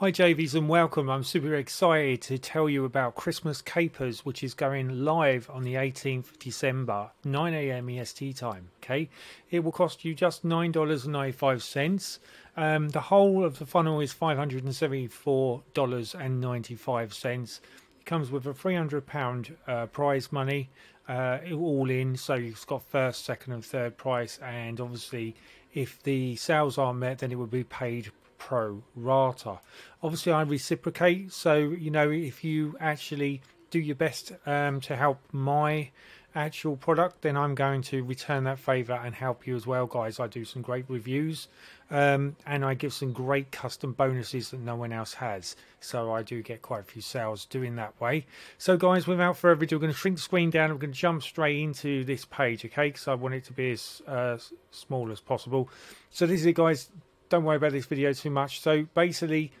Hi JVs and welcome. I'm super excited to tell you about Christmas Capers, which is going live on the 18th of December, 9am EST time. Okay, it will cost you just $9.95. Um, the whole of the funnel is $574.95. It comes with a £300 uh, prize money, uh, all in. So you've got first, second, and third price. And obviously, if the sales aren't met, then it will be paid pro rata. Obviously, I reciprocate, so you know if you actually do your best um, to help my actual product, then I'm going to return that favor and help you as well, guys. I do some great reviews um, and I give some great custom bonuses that no one else has. So I do get quite a few sales doing that way. So, guys, without further ado, we're going to shrink the screen down. We're going to jump straight into this page, okay? Because I want it to be as uh, small as possible. So, this is it, guys don't worry about this video too much. So basically,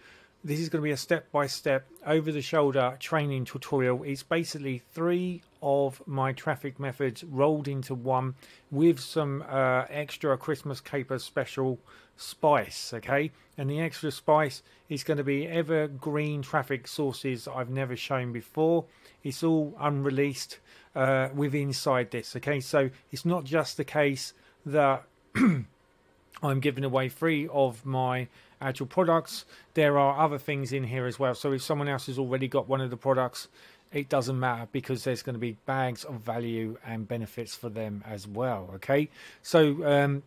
this is going to be a step-by-step over-the-shoulder training tutorial. It's basically three of my traffic methods rolled into one with some uh, extra Christmas caper special spice, okay? And the extra spice is going to be evergreen traffic sources I've never shown before. It's all unreleased uh, with inside this, okay? So it's not just the case that I'm giving away free of my actual products. There are other things in here as well. So if someone else has already got one of the products, it doesn't matter because there's going to be bags of value and benefits for them as well. Okay, so um,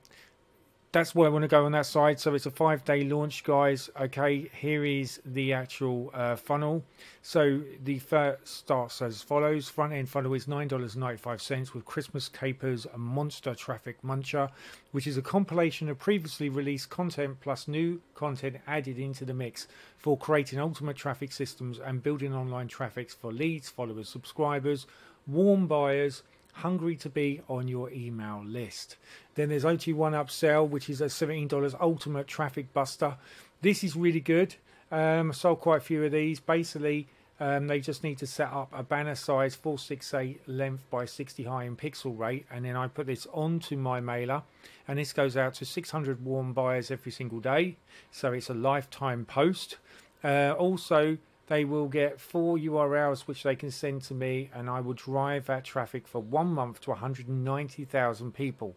that's where I want to go on that side. So it's a five day launch, guys. Okay, here is the actual uh, funnel. So the first starts as follows front end funnel is $9.95 with Christmas Capers, a monster traffic muncher, which is a compilation of previously released content plus new content added into the mix for creating ultimate traffic systems and building online traffics for leads, followers, subscribers, warm buyers hungry to be on your email list. Then there's OT1 Upsell, which is a $17 ultimate traffic buster. This is really good. Um, I sold quite a few of these. Basically, um, they just need to set up a banner size 468 length by 60 high in pixel rate, and then I put this onto my mailer, and this goes out to 600 warm buyers every single day. So it's a lifetime post. Uh, also, they will get four URLs which they can send to me, and I will drive that traffic for one month to 190,000 people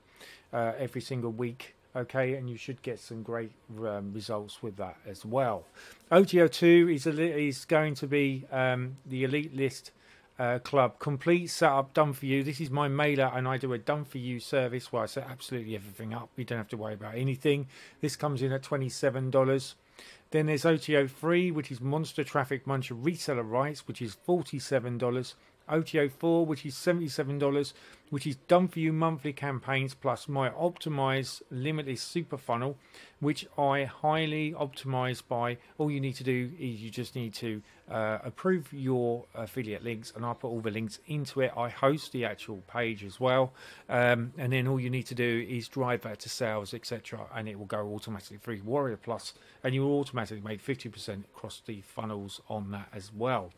uh, every single week. Okay, and you should get some great um, results with that as well. OTO2 is, is going to be um, the elite list uh, club. Complete setup done for you. This is my mailer and i do a done for you service where i set absolutely everything up. You don't have to worry about anything. This comes in at $27 then there's OTO 3, which is Monster Traffic Muncher Reseller Rights, which is $47. OTO 4, which is $77, which is done for you monthly campaigns plus my optimized limitless super funnel, which I highly optimize by. All you need to do is you just need to uh, approve your affiliate links, and I put all the links into it. I host the actual page as well, um, and then all you need to do is drive that to sales, etc., and it will go automatically through Warrior Plus, and you will automatically make 50% across the funnels on that as well.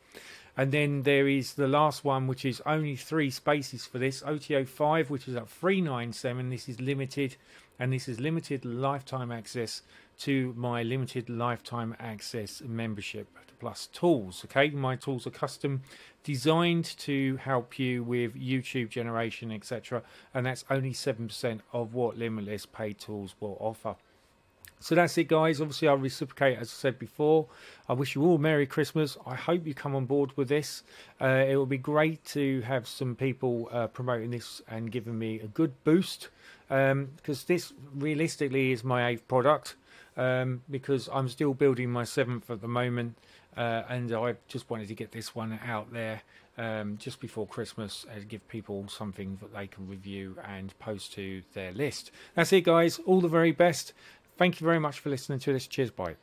And then there is the last one, which is only three spaces for this OTO 5, which is at 397. This is limited, and this is limited lifetime access to my limited lifetime access membership plus tools. Okay, my tools are custom designed to help you with YouTube generation, etc. And that's only 7% of what Limitless paid tools will offer. So that's it, guys. Obviously, I'll reciprocate as I said before. I wish you all Merry Christmas. I hope you come on board with this. Uh, it will be great to have some people uh, promoting this and giving me a good boost because um, this realistically is my eighth product um, because I'm still building my seventh at the moment. Uh, and I just wanted to get this one out there um, just before Christmas and give people something that they can review and post to their list. That's it, guys. All the very best. Thank you very much for listening to this. Cheers, bye.